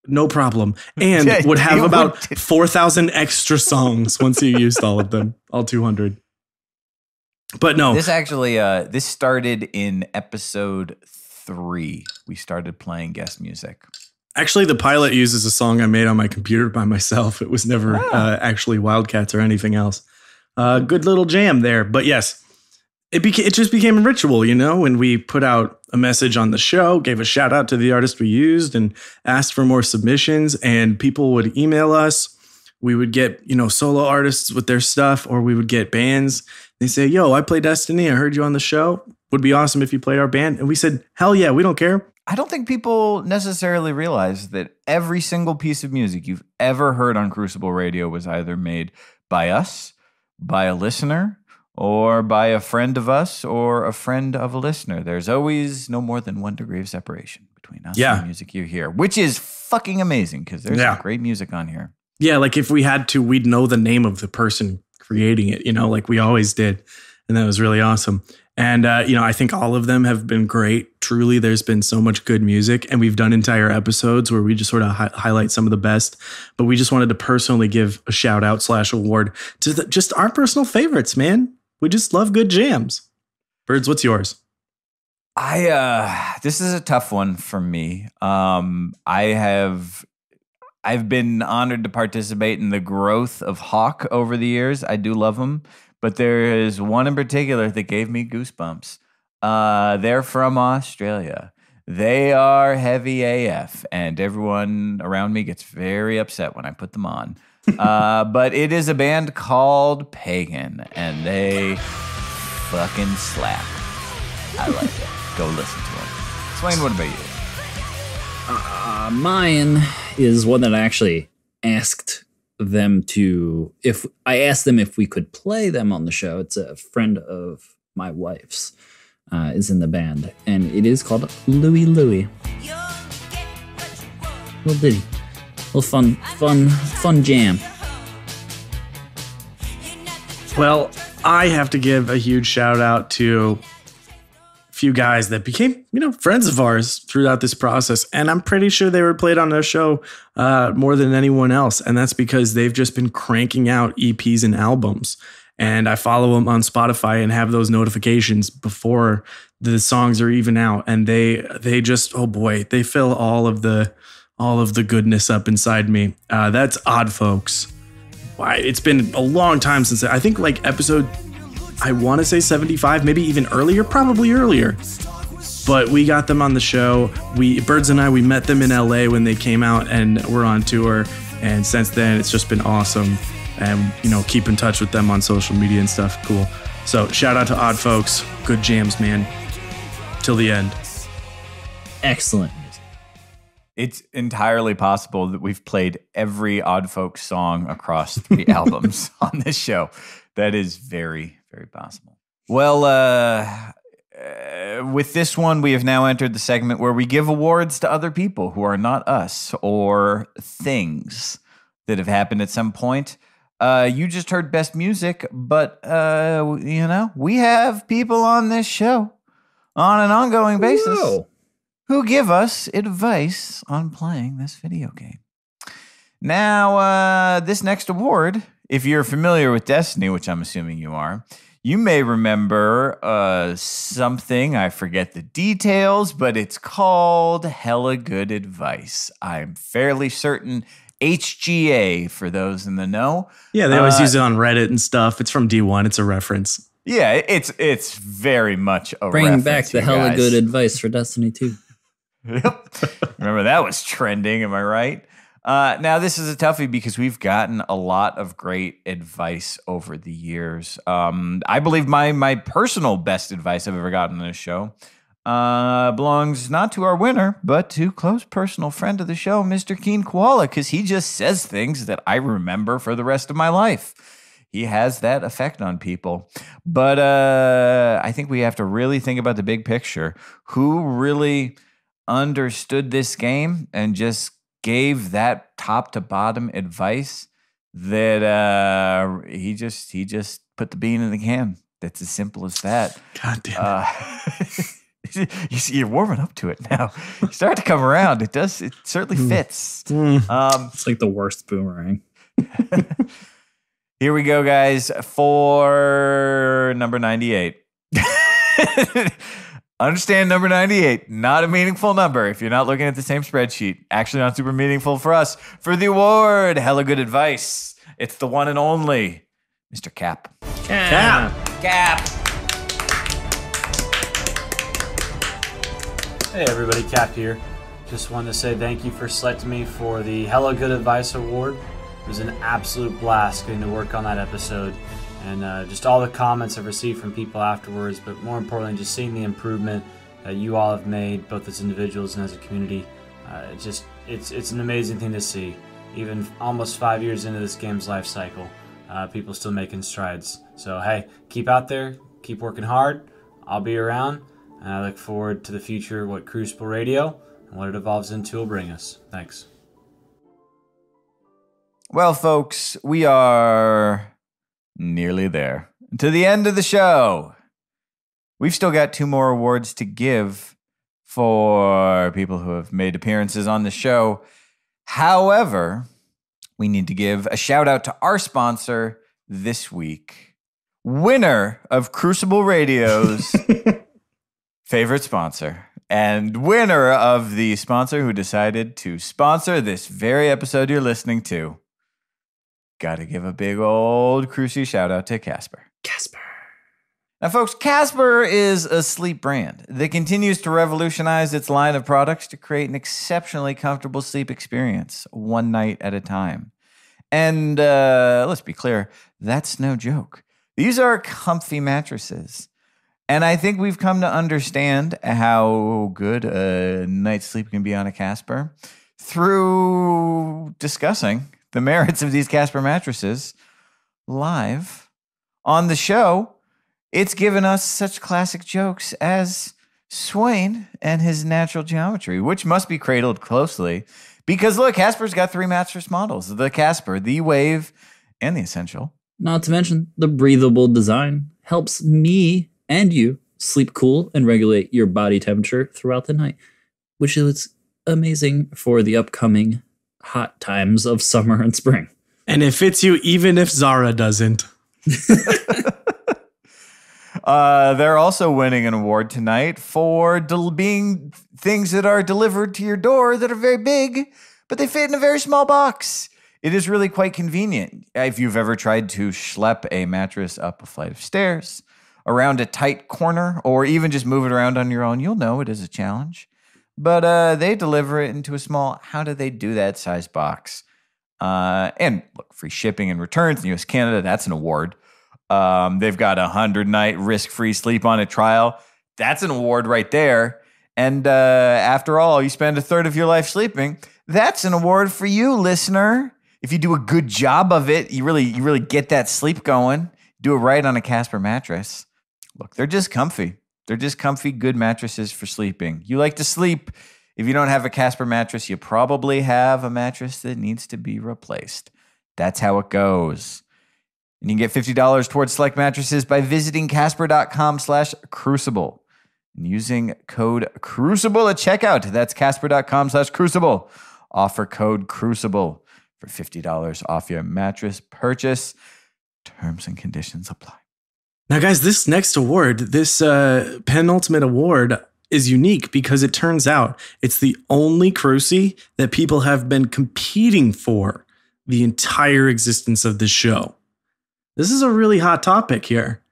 no problem and [laughs] Yeah, would have about 4,000 extra songs once you used all of them, all 200. But no, This actually, uh, this started in episode three. We started playing guest music. Actually, the pilot uses a song I made on my computer by myself. It was never uh, actually Wildcats or anything else. Uh, good little jam there. But yes, it beca- it just became a ritual, you know, when we put out a message on the show, gave a shout out to the artist we used, and asked for more submissions, and people would email us. We would get, you know, solo artists with their stuff, or we would get bands. They say, Yo, I play Destiny. I heard you on the show. Would be awesome if you played our band. And we said, Hell yeah, we don't care. I don't think people necessarily realize that every single piece of music you've ever heard on Crucible Radio was either made by us, by a listener, or by a friend of us, or a friend of a listener. There's always no more than one degree of separation between us Yeah. and the music you hear, which is fucking amazing because there's Yeah. great music on here. Yeah, like if we had to, we'd know the name of the person creating it, you know, like we always did. And that was really awesome. And, uh, you know, I think all of them have been great. Truly, there's been so much good music. And we've done entire episodes where we just sort of hi- highlight some of the best. But we just wanted to personally give a shout out slash award to the, just our personal favorites, man. We just love good jams. Birds, what's yours? I uh this is a tough one for me. Um I have I've been honored to participate in the growth of Hawk over the years. I do love them, but there is one in particular that gave me goosebumps. Uh they're from Australia. They are heavy AF and everyone around me gets very upset when I put them on. Uh but it is a band called Pagan and they fucking slap. I like it. Go listen to them. Swain, what about you? Uh, mine is one that I actually asked them to if I asked them if we could play them on the show. It's a friend of my wife's uh, is in the band, and it is called Louie Louie. Little ditty, little fun, fun, fun jam. Well, I have to give a huge shout out to a few guys that became, you know, friends of ours throughout this process. And I'm pretty sure they were played on their show uh, more than anyone else. And that's because they've just been cranking out EPs and albums. And I follow them on Spotify and have those notifications before the songs are even out. And they they just oh boy, they fill all of the all of the goodness up inside me. Uh, that's Odd Folks. Why it's been a long time since I think like episode I want to say 75, maybe even earlier, probably earlier. But we got them on the show. We Birds and I we met them in LA when they came out and were on tour And since then, it's just been awesome. And, you know, keep in touch with them on social media and stuff. Cool. So shout out to Odd Folks. Good jams, man. Till the end. Excellent. It's entirely possible that we've played every Odd Folks song across three [laughs] albums on this show. That is very, very possible. Well, uh, uh, with this one, we have now entered the segment where we give awards to other people who are not us or things that have happened at some point. Uh, you just heard best music, but uh, you know we have people on this show on an ongoing basis Whoa. Who give us advice on playing this video game. Now, uh, this next award, if you're familiar with Destiny, which I'm assuming you are, you may remember uh, something. I forget the details, but it's called Hella Good Advice. I'm fairly certain HGA for those in the know. Yeah, they always Uh, use it on Reddit and stuff. It's from D1. It's a reference. Yeah, it's it's very much a Bringing back the hella guys. good advice for Destiny 2. Yep. Remember that was trending, am I right? Uh, now this is a toughie because we've gotten a lot of great advice over the years. Um, I believe my my personal best advice I've ever gotten on this show uh, belongs not to our winner, but to close personal friend of the show, Mr. Keen Koala, because he just says things that I remember for the rest of my life. He has that effect on people. But uh, I think we have to really think about the big picture. Who really understood this game and just gave that top to bottom advice that uh, he just he just put the bean in the can. That's as simple as that. God damn it. Uh, [laughs] you see, you're warming up to it now. You start to come around. It does. It certainly fits. Mm. Um, It's like the worst boomerang. [laughs] here we go, guys, for number 98. [laughs] Understand number 98, not a meaningful number if you're not looking at the same spreadsheet. Actually, not super meaningful for us. For the award, hella good advice. It's the one and only Mr. Cap. Cap. Cap. Hey everybody, Cap here. Just wanted to say thank you for selecting me for the Hella Good Advice Award. It was an absolute blast getting to work on that episode, and uh, just all the comments I've received from people afterwards. But more importantly, just seeing the improvement that you all have made, both as individuals and as a community. Uh, just it's it's an amazing thing to see. Even almost five years into this game's life cycle, uh, people still making strides. So hey, keep out there, keep working hard. I'll be around. And I look forward to the future, what Crucible Radio and what it evolves into will bring us. Thanks. Well, folks, we are nearly there to the end of the show. We've still got two more awards to give for people who have made appearances on the show. However, we need to give a shout out to our sponsor this week, winner of Crucible Radio's [laughs] favorite sponsor and winner of the sponsor who decided to sponsor this very episode you're listening to. Got to give a big old cruisy shout out to Casper. Casper. Now, folks, Casper is a sleep brand that continues to revolutionize its line of products to create an exceptionally comfortable sleep experience one night at a time. And uh, let's be clear, that's no joke. These are comfy mattresses. And I think we've come to understand how good a night's sleep can be on a Casper through discussing the merits of these Casper mattresses live on the show. It's given us such classic jokes as Swain and his natural geometry, which must be cradled closely. Because look, Casper's got three mattress models the Casper, the Wave, and the Essential. Not to mention, the breathable design helps me and you sleep cool and regulate your body temperature throughout the night, which is amazing for the upcoming hot times of summer and spring. And it fits you even if Zara doesn't. [laughs] Uh, they're also winning an award tonight for del- being things that are delivered to your door that are very big, but they fit in a very small box. It is really quite convenient. If you've ever tried to schlep a mattress up a flight of stairs, around a tight corner, or even just move it around on your own, you'll know it is a challenge. But uh, they deliver it into a small, how do they do that size box? Uh, and look, free shipping and returns in US Canada, that's an award. Um, they've got a 100 night risk free sleep on a trial. That's an award right there. And uh, after all, you spend a third of your life sleeping. That's an award for you, listener. If you do a good job of it, you really, you really get that sleep going. Do it right on a Casper mattress. Look, they're just comfy. They're just comfy, good mattresses for sleeping. You like to sleep. If you don't have a Casper mattress, you probably have a mattress that needs to be replaced. That's how it goes. And you can get $50 towards select mattresses by visiting casper.com slash crucible and using code crucible at checkout. That's casper.com slash crucible. Offer code crucible for $50 off your mattress purchase. Terms and conditions apply. Now, guys, this next award, this uh, penultimate award, is unique because it turns out it's the only Cruci that people have been competing for the entire existence of the show. This is a really hot topic here.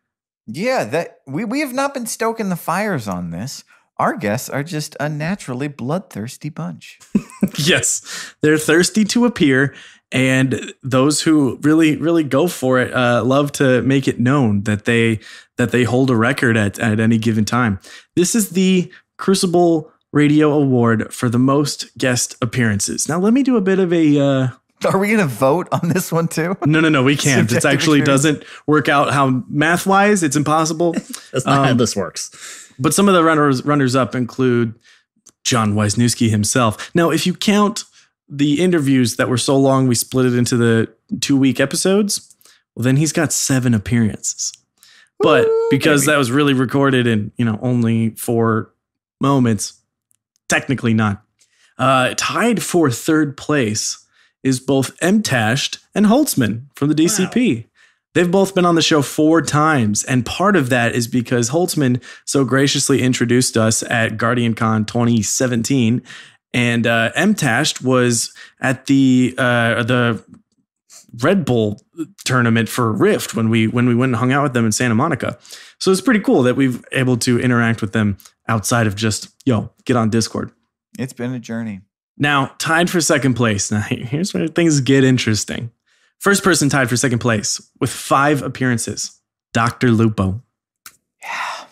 Yeah, that we, we have not been stoking the fires on this. Our guests are just a naturally bloodthirsty bunch. [laughs] yes, they're thirsty to appear, and those who really, really go for it uh, love to make it known that they that they hold a record at at any given time. This is the Crucible Radio Award for the most guest appearances. Now, let me do a bit of a. Uh, Are we going to vote on this one too? no, no, no, we can't. It actually experience. doesn't work out how math wise. It's impossible. [laughs] That's not how Um, this works. But some of the runners runners up include Jon Weisnewski himself. Now, if you count the interviews that were so long we split it into the two week episodes, well, then he's got seven appearances. But because that was really recorded in you know only four moments, technically not. Uh, tied for third place is both Mtashed and Holtzman from the DCP. They've both been on the show four times, and part of that is because Holtzman so graciously introduced us at Guardian Con 2017, and uh, Mtashed was at the uh, the Red Bull tournament for Rift when we when we went and hung out with them in Santa Monica. So it's pretty cool that we've able to interact with them outside of just yo get on Discord. It's been a journey. Now, tied for second place. [laughs] Now, here's where things get interesting. First person tied for second place with five appearances Dr. Lupo. Yeah.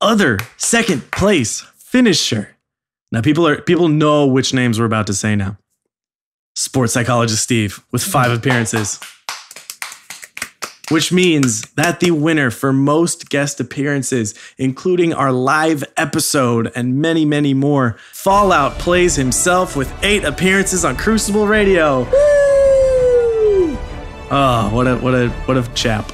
Other second place finisher. Now, people are people know which names we're about to say now. Sports psychologist Steve with five appearances. Which means that the winner for most guest appearances, including our live episode and many, many more, Fallout plays himself with eight appearances on Crucible Radio. Oh, what a what a what a chap!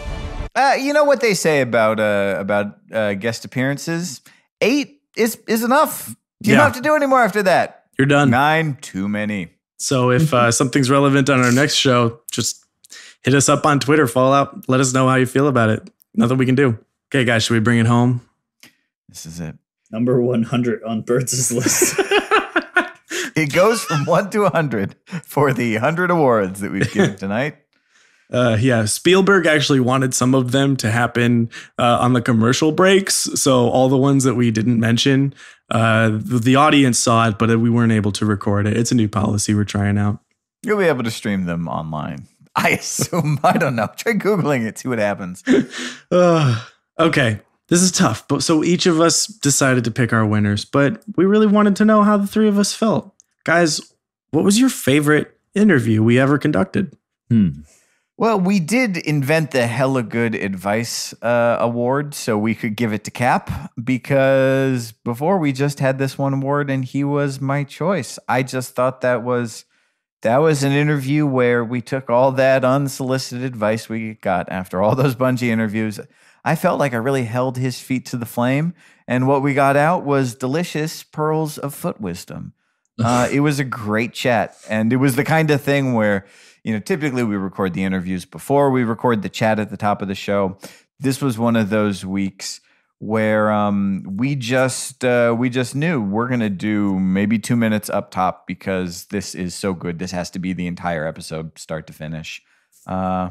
Uh, you know what they say about uh, about uh, guest appearances? Eight is is enough. You Yeah. don't have to do any more after that. You're done. Nine, too many. So if uh, [laughs] something's relevant on our next show, just hit us up on Twitter, Fallout. Let us know how you feel about it. Nothing we can do. Okay, guys, should we bring it home? This is it. Number 100 on Birds' list. [laughs] It goes from one to a hundred for the hundred awards that we've given [laughs] tonight. Uh, yeah, Spielberg actually wanted some of them to happen uh, on the commercial breaks. So all the ones that we didn't mention, uh, the, the audience saw it, but we weren't able to record it. It's a new policy we're trying out. You'll be able to stream them online. [laughs] I assume. I don't know. Try googling it. See what happens. [sighs] Uh, okay, this is tough. But so each of us decided to pick our winners, but we really wanted to know how the three of us felt. Guys, what was your favorite interview we ever conducted? hmm. Well, we did invent the Hella Good Advice uh, Award so we could give it to Cap because before we just had this one award and he was my choice. I just thought that was that was an interview where we took all that unsolicited advice we got after all those Bungie interviews. I felt like I really held his feet to the flame, and what we got out was delicious pearls of foot wisdom. [laughs] Uh, it was a great chat, and it was the kind of thing where you know typically we record the interviews before we record the chat at the top of the show. This was one of those weeks where um, we just uh, we just knew we're gonna do maybe two minutes up top because this is so good. This has to be the entire episode, start to finish. Uh,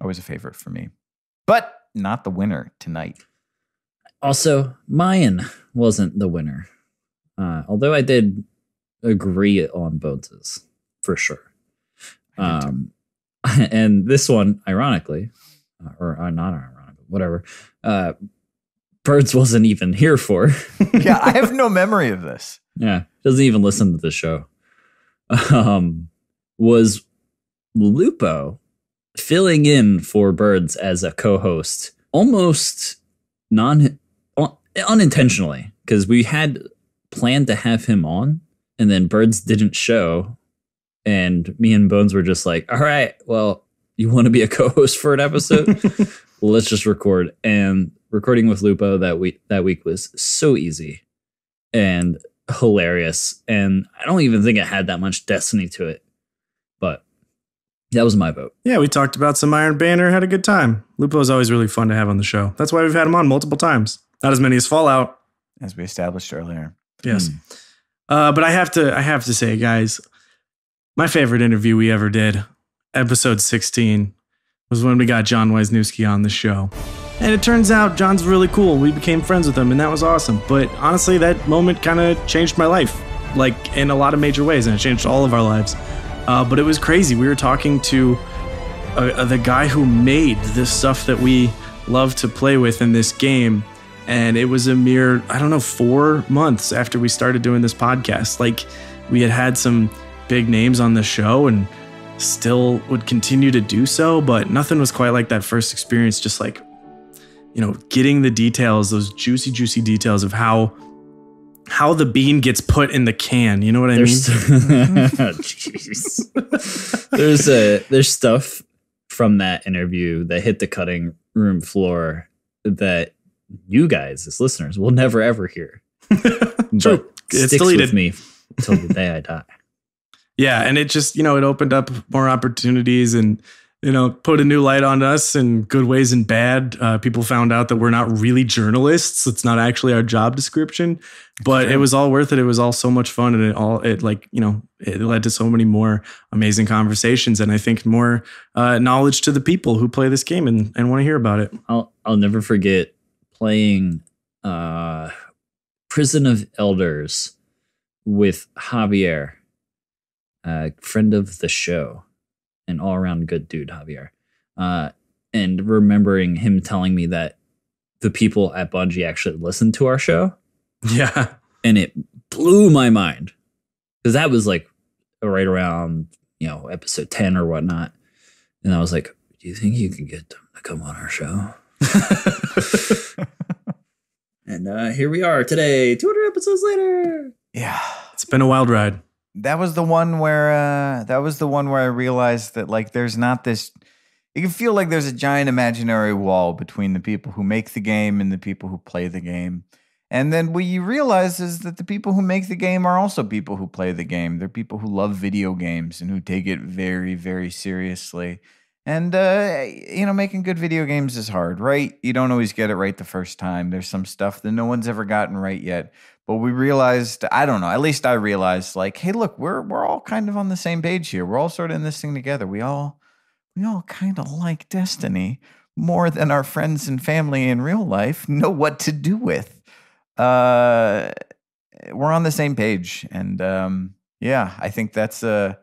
always a favorite for me, but not the winner tonight. Also, Mayan wasn't the winner. Uh, although I did agree on Bones's for sure. Um, [laughs] and this one, ironically, uh, or uh, not ironically, whatever, uh, Birds wasn't even here for. [laughs] yeah, I have no memory of this. yeah, doesn't even listen to the show. Um, was Lupo filling in for Birds as a co-host, almost non un- unintentionally, because we had planned to have him on, and then Birds didn't show, and me and Bones were just like, "All right, well, you want to be a co-host for an episode? [laughs] let's just record." And recording with Lupo that week that week was so easy and hilarious, and I don't even think it had that much destiny to it, but that was my vote. Yeah, we talked about some Iron Banner, had a good time. Lupo is always really fun to have on the show. That's why we've had him on multiple times. Not as many as Fallout. As we established earlier. Yes. Uh, but I have to I have to say, guys, my favorite interview we ever did, episode 16, was when we got Jon Weisnewski on the show. And it turns out Jon's really cool. We became friends with him, and that was awesome. But honestly, that moment kind of changed my life, like in a lot of major ways, and it changed all of our lives. Uh, but it was crazy. We were talking to uh, uh, the guy who made this stuff that we love to play with in this game. And it was a mere, I don't know, four months after we started doing this podcast. Like, we had had some big names on the show and still would continue to do so, but nothing was quite like that first experience. Just like, you know, getting the details, those juicy, juicy details of how how the bean gets put in the can. You know what I There's, mean? [laughs] Jeez. there's a there's stuff from that interview that hit the cutting room floor that you guys as listeners will never ever hear. [laughs] True. But It's sticks deleted. with me until the day I die. Yeah, and it just, you know, it opened up more opportunities and, you know, put a new light on us in good ways and bad. Uh, people found out that we're not really journalists. It's not actually our job description, but it was all worth it. It was all so much fun and it all, it like, you know, it led to so many more amazing conversations and I think more uh, knowledge to the people who play this game and, and want to hear about it. I'll I'll never forget playing uh Prison of Elders with Javier, a friend of the show, an all around good dude, Javier. Uh and remembering him telling me that the people at Bungie actually listened to our show. Yeah. And it blew my mind. Because that was like right around, you know, episode 10 or whatnot. And I was like, Do you think you can get them to come on our show? [laughs] And uh, here we are today, 200 episodes later. Yeah. It's been a wild ride. That was the one where uh that was the one where I realized that like there's not this you can feel like there's a giant imaginary wall between the people who make the game and the people who play the game. And then what you realize is that the people who make the game are also people who play the game. They're people who love video games and who take it very, very seriously. And uh, you know, making good video games is hard, right? You don't always get it right the first time. There's some stuff that no one's ever gotten right yet. But we realized, I don't know, at least I realized, like, hey, look, we're we're all kind of on the same page here. We're all sort of in this thing together. We all we all kind of like Destiny more than our friends and family in real life know what to do with. Uh, we're on the same page, and um, yeah, I think that's a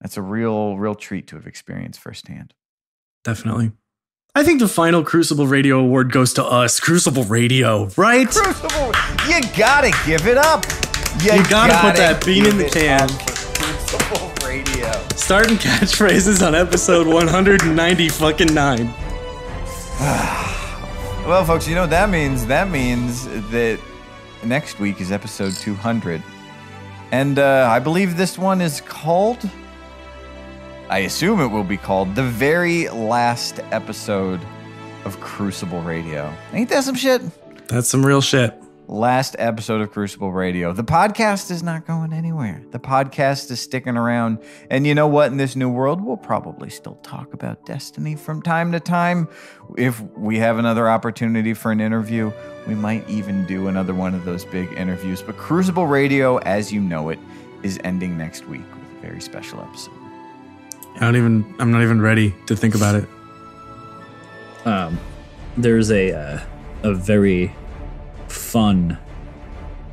that's a real real treat to have experienced firsthand. Definitely. I think the final Crucible Radio Award goes to us, Crucible Radio, right? Crucible, you gotta give it up. You gotta put that bean in the can. Crucible Radio. Starting catchphrases on episode [laughs] 190 fucking nine. [sighs] Well, folks, you know what that means? That means that next week is episode 200. And uh, I believe this one is called, I assume it will be called, the very last episode of Crucible Radio. Ain't that some shit? That's some real shit. Last episode of Crucible Radio. The podcast is not going anywhere. The podcast is sticking around. And you know what? In this new world, we'll probably still talk about Destiny from time to time. If we have another opportunity for an interview, we might even do another one of those big interviews. But Crucible Radio, as you know it, is ending next week with a very special episode. I don't even, I'm not even ready to think about it. Um, there's a uh, a very fun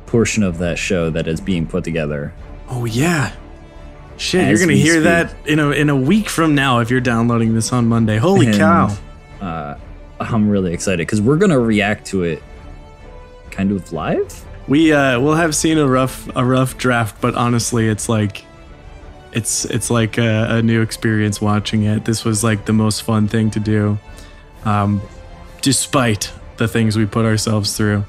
portion of that show that is being put together. Oh, yeah. Shit, As you're gonna hear speak. that in a in a week from now if you're downloading this on Monday. Holy And, cow! Uh, I'm really excited because we're gonna react to it kind of live. We uh we'll have seen a rough a rough draft, but honestly, it's like it's it's like a, a new experience watching it. This was like the most fun thing to do, um, despite the things we put ourselves through.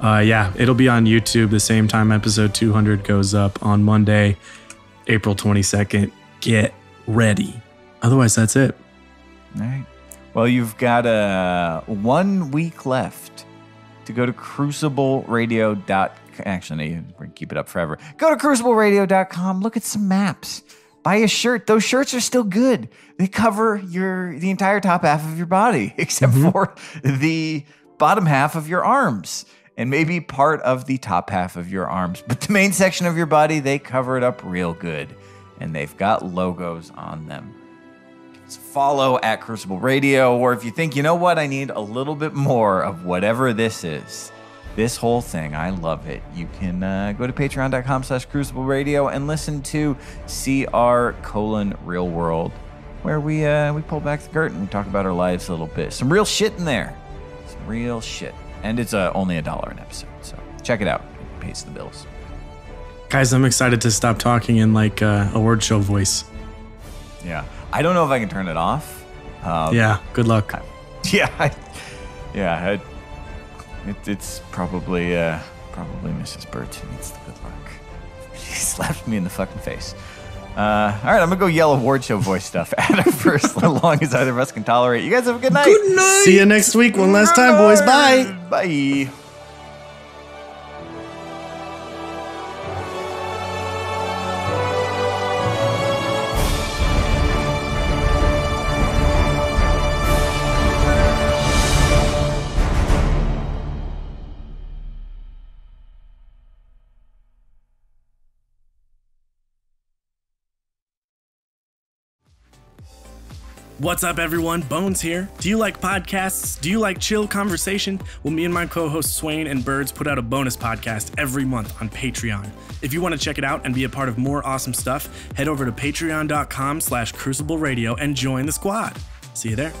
Uh, yeah, it'll be on YouTube the same time episode 200 goes up on Monday, April 22nd. Get ready. Otherwise, that's it. All right. Well, you've got uh, one week left to go to crucibleradio.com. Actually, we're keep it up forever. Go to crucibleradio.com. Look at some maps. Buy a shirt. Those shirts are still good. They cover your the entire top half of your body, [laughs] except mm-hmm. for the bottom half of your arms and maybe part of the top half of your arms. But the main section of your body, they cover it up real good. And they've got logos on them follow at Crucible Radio, or if you think, you know what, I need a little bit more of whatever this is, this whole thing, I love it. You can uh, go to patreon.com slash crucible radio and listen to CR colon real world, where we uh, we pull back the curtain and we talk about our lives a little bit. Some real shit in there. Some real shit. And it's uh, only a dollar an episode. So check it out. It pays the bills. Guys, I'm excited to stop talking in like uh, a word show voice. Yeah. I don't know if I can turn it off. Um, Yeah, good luck. [laughs] Yeah, I, yeah, I, it, it's probably uh, probably Mrs. Birch who needs the good luck. [laughs] She slapped me in the fucking face. Uh, all right, I'm gonna go yell award show voice stuff [laughs] at her first, [laughs] as long as either of us can tolerate. You guys have a good night. Good night. See you next week. One last time, boys. Bye. Bye. What's up, everyone? Bones here. Do you like podcasts? Do you like chill conversation? Well, me and my co host Swain and Birds put out a bonus podcast every month on Patreon. If you want to check it out and be a part of more awesome stuff, head over to patreon.com slash crucible radio and join the squad. See you there.